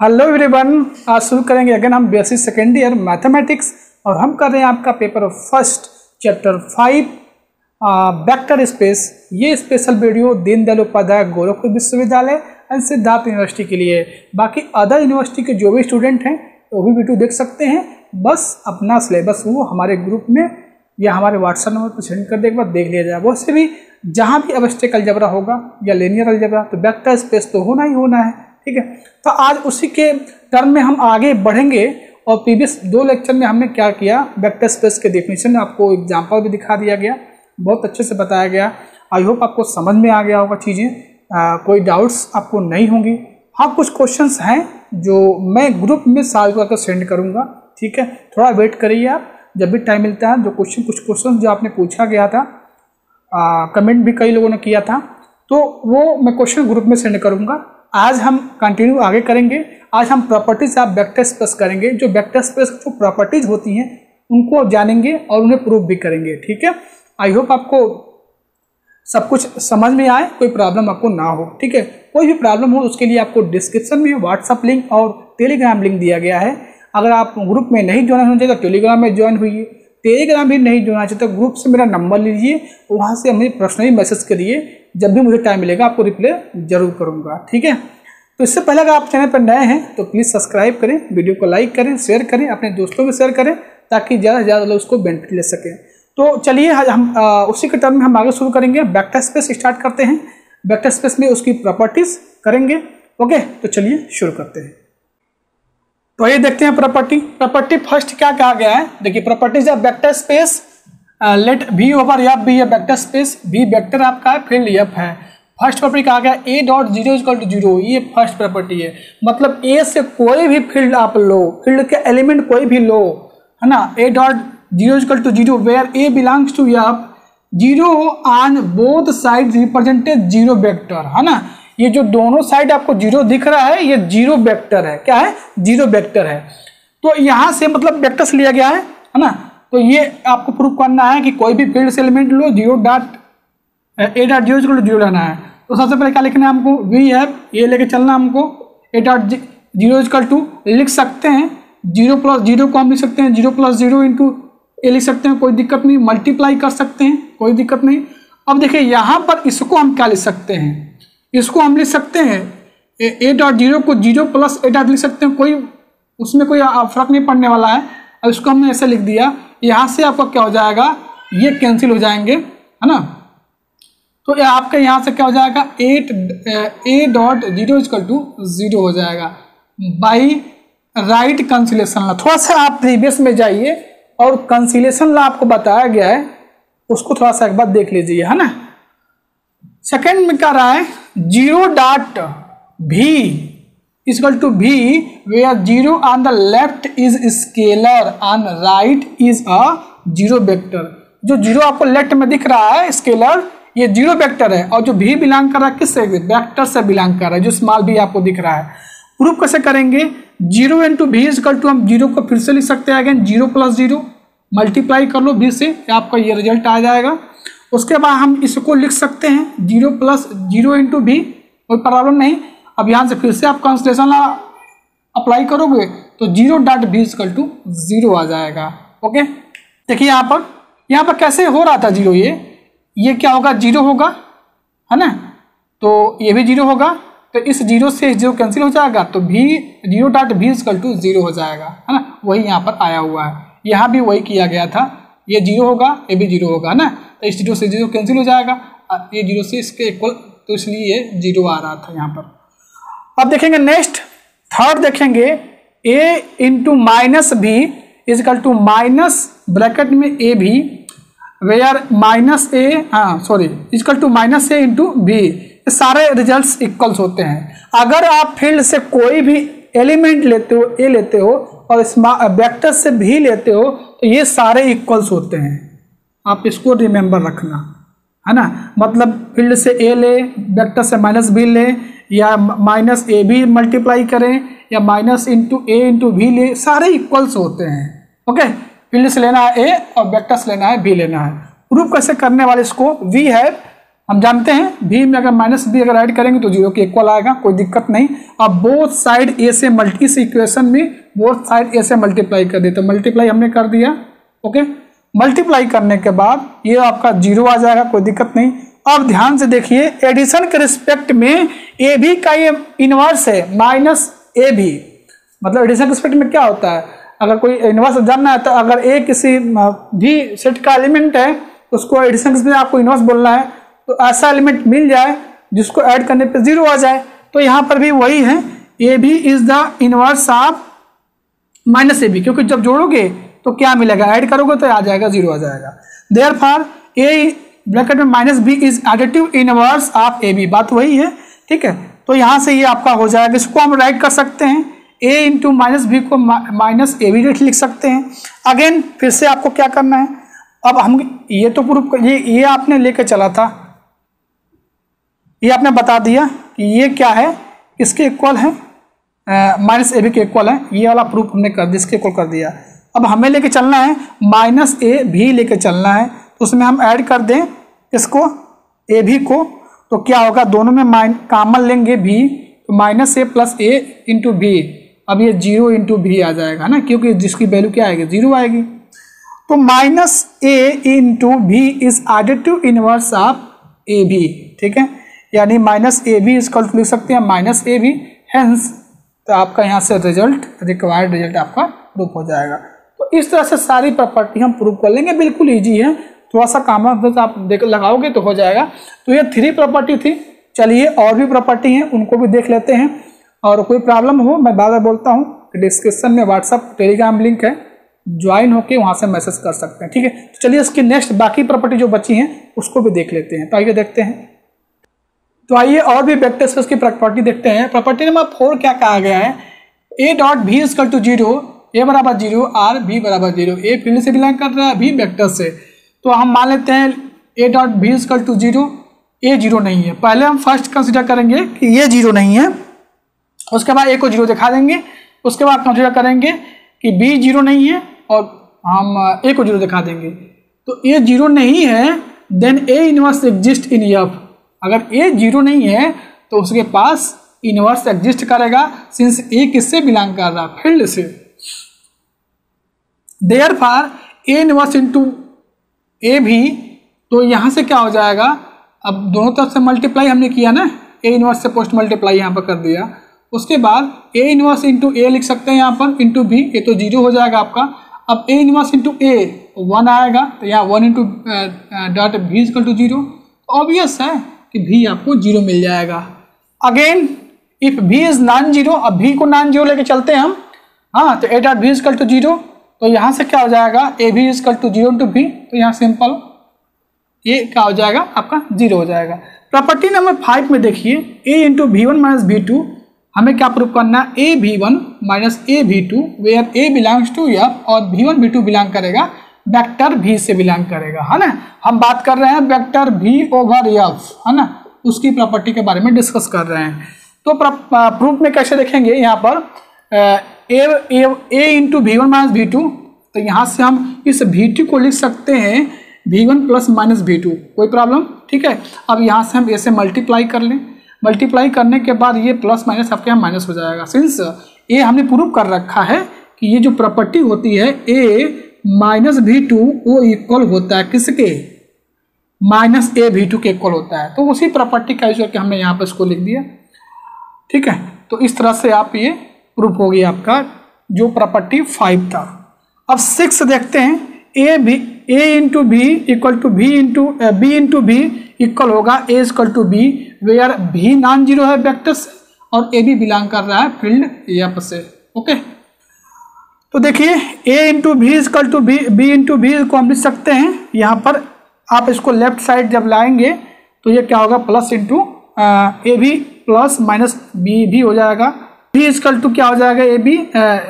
Hello everyone आज शुरू करेंगे अगेन हम बेसिक सेकेंड ईयर मैथमेटिक्स और हम कर रहे हैं आपका paper first chapter five vector space ये special video Deendayal Upadhyay Gorakhpur Vishwavidyalaya and Siddharth university के लिए। बाकी अदर यूनिवर्सिटी के जो भी स्टूडेंट हैं, वो भी वीडियो देख सकते हैं। बस अपना सिलेबस वो हमारे ग्रुप में या हमारे व्हाट्सएप नंबर पर सेंड कर दे बाद देख लिया जाए। वैसे भी जहाँ भी अवस्थिक अलजबरा होगा या लेनियर अलजबरा तो वेक्टर स्पेस तो होना ही होना है। ठीक है? तो आज उसी के टर्म में हम आगे बढ़ेंगे और प्रीवियस दो लेक्चर में हमने क्या किया? वेक्टर स्पेस के डेफिनेशन में आपको एग्ज़ाम्पल भी दिखा दिया गया। बहुत अच्छे से बताया गया। आई होप आपको समझ में आ गया होगा चीज़ें। कोई डाउट्स आपको नहीं होंगी। हाँ कुछ क्वेश्चंस हैं जो मैं ग्रुप में सॉल्व करके सेंड करूँगा। ठीक है? थोड़ा वेट करिए आप। जब भी टाइम मिलता है, जो क्वेश्चन कुछ क्वेश्चन जो आपने पूछा गया था कमेंट भी कई लोगों ने किया था तो वो मैं क्वेश्चन ग्रुप में सेंड करूँगा। आज हम कंटिन्यू आगे करेंगे। आज हम प्रॉपर्टीज़ ऑफ़ वेक्टर स्पेस करेंगे। जो वेक्टर स्पेस जो प्रॉपर्टीज़ होती हैं, उनको जानेंगे और उन्हें प्रूव भी करेंगे। ठीक है? आई होप आपको सब कुछ समझ में आए, कोई प्रॉब्लम आपको ना हो। ठीक है? कोई भी प्रॉब्लम हो, उसके लिए आपको डिस्क्रिप्शन में व्हाट्सअप लिंक और टेलीग्राम लिंक दिया गया है। अगर आप ग्रुप में नहीं ज्वाइन होना चाहिए तो टेलीग्राम में ज्वाइन हुई टेलीग्राम भी नहीं जुड़ना चाहिए तो ग्रुप से मेरा नंबर लीजिए। वहाँ से हमें पर्सनली मैसेज करिए। जब भी मुझे टाइम मिलेगा आपको रिप्लाई ज़रूर करूँगा ठीक है? तो इससे पहले अगर आप चैनल पर नए हैं तो प्लीज़ सब्सक्राइब करें वीडियो को लाइक करें शेयर करें अपने दोस्तों में शेयर करें ताकि ज़्यादा से ज़्यादा लोग उसको बेनिफिट ले सकें। तो चलिए हम आ, उसी के टर्म में हम आगे शुरू करेंगे। वेक्टर स्पेस स्टार्ट करते हैं। वेक्टर स्पेस में उसकी प्रॉपर्टीज़ करेंगे ओके तो चलिए शुरू करते हैं। तो ये देखते हैं प्रॉपर्टी प्रॉपर्टी फ़र्स्ट क्या कहा गया है? देखिए properties of vector space let V over F be a vector space V vector आपका है फ़ील्ड एफ़ है. फ़र्स्ट प्रॉपर्टी कहा गया? A dot zero equal to zero ये फ़र्स्ट प्रॉपर्टी है. मतलब ए से कोई भी फ़ील्ड आप लो फ़ील्ड के एलिमेंट कोई भी लो, है ना? A dot zero equal to zero where a belongs to F zero on both side represented zero vector है ना? ये जो दोनों साइड आपको ज़ीरो दिख रहा है, ये ज़ीरो वेक्टर है. क्या है? ज़ीरो वेक्टर है. तो यहाँ से मतलब वेक्टर से लिया गया है है ना? तो ये आपको प्रूव करना है कि कोई भी field element low zero dot a dot zero zero zero लेना है। तो सबसे पहले क्या लिखना है हमको? वी है ये लेके चलना हमको। A dot zero equal to लिख सकते हैं। ज़ीरो प्लस ज़ीरो को हम लिख सकते हैं। Zero plus zero into a लिख सकते हैं। कोई दिक्कत नहीं। मल्टीप्लाई कर सकते हैं। कोई दिक्कत नहीं। अब देखिए, यहाँ पर इसको हम क्या लिख सकते हैं? इसको हम लिख सकते हैं। ए डॉट ज़ीरो को ज़ीरो प्लस ए डॉट लिख सकते हैं। कोई, उसमें कोई फ़र्क नहीं पड़ने वाला है। अब इसको हमने ऐसे लिख दिया। यहाँ से आपका क्या हो जाएगा? ये कैंसिल हो जाएँगे, है ना? तो ये आपका यहाँ से क्या हो जाएगा? At a dot zero equal to zero हो जाएगा। By right cancellation law. थोड़ा सा आप प्रीवियस में जाइए और कंसिलेशन ला आपको बताया गया है, उसको थोड़ा सा एक बार देख लीजिए, है ना? सेकेंड में क्या रहा है? Zero dot V equal to V where zero on the left is scalar on right is a zero vector जो ज़ीरो आपको लेफ़्ट में दिख रहा है स्केलर ये ज़ीरो वेक्टर है। और जो भी बिलोंग कर रहा है, किससे? वेक्टर से बिलोंग कर रहा है, जो स्मॉल भी आपको दिख रहा है। प्रूफ कैसे करेंगे? Zero into V equal to हम ज़ीरो को फिर से लिख सकते हैं again zero plus zero multiply कर लो भी से आपका ये रिज़ल्ट आ जाएगा। उसके बाद हम इसको लिख सकते हैं ज़ीरो प्लस ज़ीरो इंटू भी कोई प्रॉब्लम नहीं। अब यहाँ से फिर से आप कंसलेशन अप्लाई करोगे तो zero dot V equal to zero आ जाएगा ओके देखिए यहाँ पर यहाँ पर कैसे हो रहा था ज़ीरो ये? ये क्या होगा? ज़ीरो होगा, है ना? तो ये भी ज़ीरो होगा तो इस ज़ीरो से ज़ीरो कैंसिल हो जाएगा तो भी zero dot b equal to zero हो जाएगा, है ना? वही यहाँ पर आया हुआ है। यहाँ भी वही किया गया था, ये ज़ीरो होगा, ये भी ज़ीरो होगा, है ना? तो इस ज़ीरो से ज़ीरो कैंसिल हो जाएगा ये ज़ीरो से इसके इक्वल तो इसलिए ये ज़ीरो आ रहा था यहाँ पर। अब देखेंगे नेक्स्ट थर्ड देखेंगे a into minus b equal to minus bracket में a b where minus a हाँ sorry equal to minus a into b सारे रिजल्ट्स इक्वल्स होते हैं। अगर आप फ़ील्ड से कोई भी एलिमेंट लेते हो ए लेते हो, और वेक्टर से भी लेते हो तो ये सारे इक्वल्स होते हैं। आप इसको रिमेंबर रखना। है ना? मतलब फ़ील्ड से ए ले वेक्टर से माइनस बी ले, या माइनस ए भी मल्टीप्लाई करें, या माइनस इंटू ए इंटू भी ले, सारे इक्वल्स होते हैं। ओके फ़ील्ड से लेना है ए और वेक्टर से लेना है बी लेना है। प्रूफ कैसे करने वाले इसको वी है, हम जानते हैं भी में अगर माइनस बी अगर ऐड करेंगे तो ज़ीरो के इक्वल आएगा, कोई दिक्कत नहीं। अब बोथ साइड ए से मल्टी इस इक्वेशन में बोथ साइड ए से मल्टीप्लाई कर दिया तो मल्टीप्लाई हमने कर दिया। ओके मल्टीप्लाई करने के बाद ये आपका ज़ीरो आ जाएगा, कोई दिक्कत नहीं। अब ध्यान से देखिए, एडिशन के रिस्पेक्ट में ए भी का ये इनवर्स है माइनस ए भी मतलब एडिशन के रिस्पेक्ट में क्या होता है? अगर कोई इनवर्स जानना है तो अगर ए किसी भी सेट का एलिमेंट है, उसको एडिशन में आपको इनवर्स बोलना है तो ऐसा एलिमेंट मिल जाए, जिसको ऐड करने पे ज़ीरो आ जाए तो यहाँ पर भी वही है। A b is the inverse of minus a b क्योंकि जब जोड़ोगे तो क्या मिलेगा? ऐड करोगे तो आ जाएगा ज़ीरो आ जाएगा। देयर फॉर ए ब्रैकेट में minus b is additive inverse of a b बात वही है, ठीक है? तो यहाँ से ये आपका हो जाएगा। इसको हम राइट कर सकते हैं। ए इंटू माइनस बी को माइनस ए बी लिख सकते हैं। अगेन फिर से आपको क्या करना है? अब हम ये तो प्रूफ ये ये आपने लेके चला था। ये आपने बता दिया कि ये क्या है? इसके इक्वल है? माइनस ए बी के इक्वल है। ये वाला प्रूफ हमने कर इसके इक्वल कर दिया। अब हमें लेके चलना है, माइनस ए भी लेके चलना है तो उसमें हम ऐड कर दें इसको, ए भी को तो क्या होगा, दोनों में माइन, कामन लेंगे भी तो minus a plus a into b अब ये ज़ीरो इंटू भी आ जाएगा ना, क्योंकि जिसकी वैल्यू क्या आएगी, ज़ीरो आएगी। तो minus a into b is additive inverse of a b ठीक है? यानी माइनस ए भी इसकल लिख सकते हैं, माइनस ए भी हैंस तो आपका यहाँ से रिज़ल्ट रिक्वायर्ड रिज़ल्ट आपका प्रूफ हो जाएगा। इस तरह से सारी प्रॉपर्टी हम प्रूव कर लेंगे, बिल्कुल ईजी है। थोड़ा सा काम तो आप देख, लगाओगे तो हो जाएगा। तो ये थ्री प्रॉपर्टी थी। चलिए, और भी प्रॉपर्टी हैं, उनको भी देख लेते हैं। और कोई प्रॉब्लम हो, मैं बार बार बोलता हूँ। डिस्क्रिप्शन में व्हाट्सअप टेलीग्राम लिंक है। ज्वाइन होकर वहाँ से मैसेज कर सकते हैं, ठीक है? तो चलिए, इसकी नेक्स्ट बाकी प्रॉपर्टी जो बची हैं, उसको भी देख लेते हैं। तो आइए देखते हैं। तो आइए, और भी वेक्टर की प्रॉपर्टी देखते हैं। प्रॉपर्टी नंबर फोर क्या कहा गया है? A dot b equal to zero a बराबर ज़ीरो, आर बी बराबर ज़ीरो। ए फ़ील्ड से बिलोंग कर रहा है बी वेक्टर से। तो हम मान लेते हैं a dot b equal to zero. A zero नहीं है। पहले हम फ़र्स्ट कंसिडर करेंगे कि ये ज़ीरो नहीं है। उसके बाद ए को ज़ीरो दिखा देंगे। उसके बाद कंसिडर करेंगे कि बी ज़ीरो नहीं है और हम, ए को ज़ीरो दिखा देंगे। तो ए ज़ीरो नहीं है then a inverse exist in F अगर ए ज़ीरो नहीं है तो उसके पास इनवर्स एग्जिस्ट करेगा सिंस ए किससे बिलोंग कर रहा फ़ील्ड से। Therefore a inverse into a b तो यहाँ से क्या हो जाएगा? अब दोनों तरफ़ से मल्टीप्लाई हमने किया ना? ए इनवर्स से पोस्ट मल्टीप्लाई यहाँ पर कर दिया। उसके बाद ए इनवर्स इंटू ए लिख सकते हैं यहाँ पर इंटू बी ए तो ज़ीरो हो जाएगा आपका। अब ए इनवर्स इंटू ए वन आएगा तो यहाँ वन इंटू डॉट भी इजकल टू ज़ीरो ऑब्वियस है कि भी आपको ज़ीरो मिल जाएगा। अगेन इफ़ भी इज़ नॉन ज़ीरो अब भी को नॉन ज़ीरो लेके चलते हैं हम। हाँ तो a dot b equal to zero तो यहाँ से क्या हो जाएगा? A b is equal to zero into भी तो यहाँ सिंपल ये क्या हो जाएगा? आपका ज़ीरो हो जाएगा। प्रॉपर्टी नंबर फाइव में देखिए a into v one minus v two हमें क्या प्रूव करना है? A v one minus a v two where a belongs to F और v one v two belong करेगा। वेक्टर भी से बिलोंग करेगा, है ना? हम बात कर रहे हैं वेक्टर भी ओवर एफ़ है ना? उसकी प्रॉपर्टी के बारे में डिस्कस कर रहे हैं। तो प्रूफ में कैसे देखेंगे? यहाँ पर a a into v one minus v two तो यहाँ से हम इस वी टू को लिख सकते हैं v one plus minus v two कोई प्रॉब्लम ठीक है? अब यहाँ से हम ए से मल्टीप्लाई कर लें। मल्टीप्लाई करने के बाद ये प्लस माइनस आपके यहाँ माइनस हो जाएगा। सिंस ए हमने प्रूव कर रखा है कि ये जो प्रॉपर्टी होती है ए माइनस वी टू वो इक्वल होता है किसके? माइनस ए वी टू के इक्वल होता है। तो उसी प्रॉपर्टी का यूज़ करके हमने यहाँ पर इसको लिख दिया। ठीक है? तो इस तरह से आप ये प्रूफ हो गया आपका, जो प्रॉपर्टी फाइव था। अब सिक्स देखते हैं। A b a into b equal to b into b into b equal होगा। A equal to b where b non zero है वेक्टर से और ए बी बिलोंग कर रहा है फ़ील्ड एफ़ से। ओके तो देखिए a into b equal to b b into b को हम लिख सकते हैं। यहाँ पर आप इसको लेफ़्ट साइड जब लाएँगे तो ये क्या होगा? प्लस इंटू ए भी प्लस माइनस बी भी हो जाएगा। बी इजकल टू क्या हो जाएगा? A B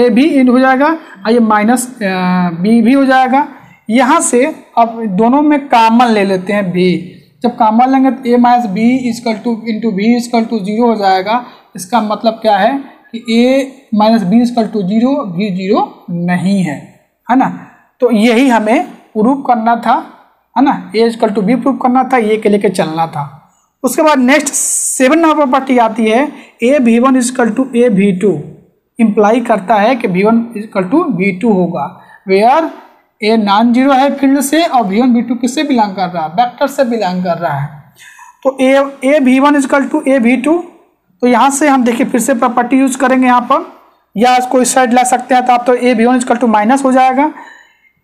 A be in हो जाएगा और ये माइनस बी भी हो जाएगा। यहाँ से अब दोनों में कामन ले लेते हैं बी जब कामन लेंगे तो a minus b equal to into b equal to zero हो जाएगा। इसका मतलब क्या है कि a minus b equal to zero b zero नहीं है। है ना? तो यही हमें प्रूफ करना था। है ना? A equal to b proof करना था, ये के लेके चलना था। उसके बाद नेक्स्ट सेवन नंबर प्रॉपर्टी आती है a v one equal to a v two imply करता है कि v one equal to v two होगा। वेयर ए नॉन ज़ीरो है फ़ील्ड से और वी वन वी टू किससे बिलोंग कर रहा है? वेक्टर से बिलोंग कर रहा है। तो a a v one equal to a v two तो यहाँ से हम देखिए फिर से प्रॉपर्टी यूज़ करेंगे यहाँ पर। या इसको इस साइड ला सकते हैं तो आप तो a v one equal to minus हो जाएगा।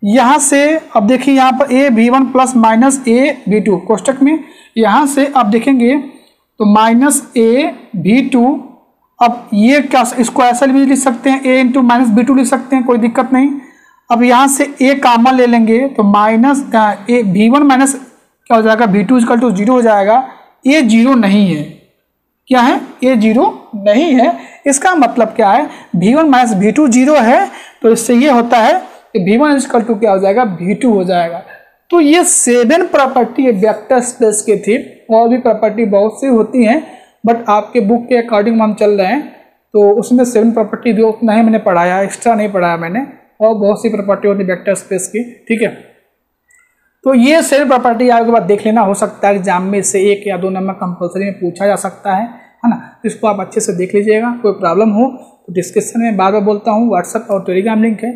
यहाँ से, अब देखिए यहाँ पर a v one plus minus a v two कोष्टक में यहाँ से आप देखेंगे तो माइनस ए वी टू अब ये क्या इसको ऐसा भी लिख सकते हैं? A into minus b two लिख सकते हैं, कोई दिक्कत नहीं। अब यहाँ से ए कामन ले लेंगे तो minus a v one minus क्या हो जाएगा? V two equal to zero हो जाएगा। ए ज़ीरो नहीं है। क्या है? ए ज़ीरो नहीं है। इसका मतलब क्या है? V one minus v two zero है तो इससे ये होता है कि वी वन इजकल टू क्या हो जाएगा? भी टू हो जाएगा। तो ये सेवन प्रॉपर्टी वेक्टर स्पेस के थी, और भी प्रॉपर्टी बहुत सी होती हैं बट आपके बुक के अकॉर्डिंग हम चल रहे हैं तो उसमें सेवन प्रॉपर्टी जो उतना ही मैंने पढ़ाया एक्स्ट्रा नहीं पढ़ाया मैंने, और बहुत सी प्रॉपर्टी होती वेक्टर स्पेस की, ठीक है? तो ये सेवन प्रॉपर्टी आपके बाद देख लेना, हो सकता है एग्ज़ाम में से एक या दो नंबर कंपलसरी में पूछा जा सकता है है ना? तो इसको आप अच्छे से देख लीजिएगा, कोई प्रॉब्लम हो तो डिस्क्रिप्शन में बार बार बोलता हूँ व्हाट्सअप और टेलीग्राम लिंक है,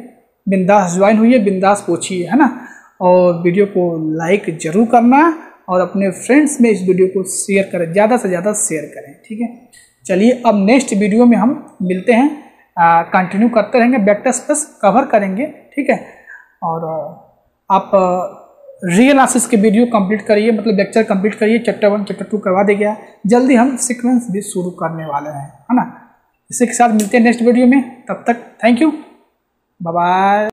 बिंदास ज्वाइन हुई है, बिंदास पूछिए, है ना? और वीडियो को लाइक ज़रूर करना और अपने फ्रेंड्स में इस वीडियो को शेयर करें, ज़्यादा से ज़्यादा शेयर करें, ठीक है? चलिए, अब नेक्स्ट वीडियो में हम मिलते हैं। कंटिन्यू करते रहेंगे बैक्टस प्लस कवर करेंगे, ठीक है? और आप रियल आसिस के वीडियो कंप्लीट करिए मतलब लेक्चर कंप्लीट करिए चैप्टर वन चैप्टर टू करवा दे गया जल्दी हम सीक्वेंस भी शुरू करने वाले हैं, है ना? इसी के साथ मिलते हैं नेक्स्ट वीडियो में, तब तक थैंक यू बाय